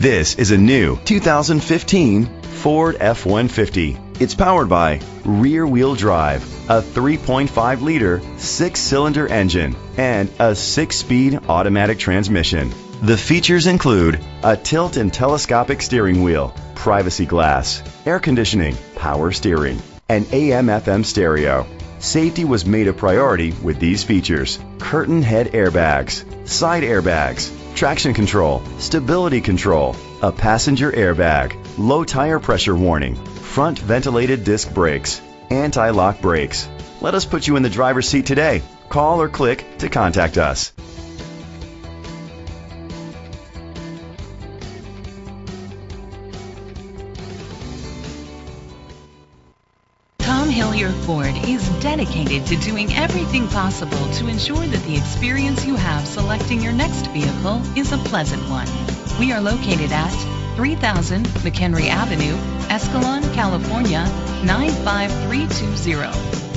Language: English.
This is a new 2015 Ford F-150. It's powered by rear-wheel drive, a 3.5-liter six-cylinder engine, and a six-speed automatic transmission. The features include a tilt and telescopic steering wheel, privacy glass, air conditioning, power steering, and AM/FM stereo. Safety was made a priority with these features: curtain head airbags, side airbags, traction control, stability control, a passenger airbag, low tire pressure warning, front ventilated disc brakes, anti-lock brakes. Let us put you in the driver's seat today. Call or click to contact us. Hillier Ford is dedicated to doing everything possible to ensure that the experience you have selecting your next vehicle is a pleasant one. We are located at 3000 McHenry Avenue, Escalon, California 95320.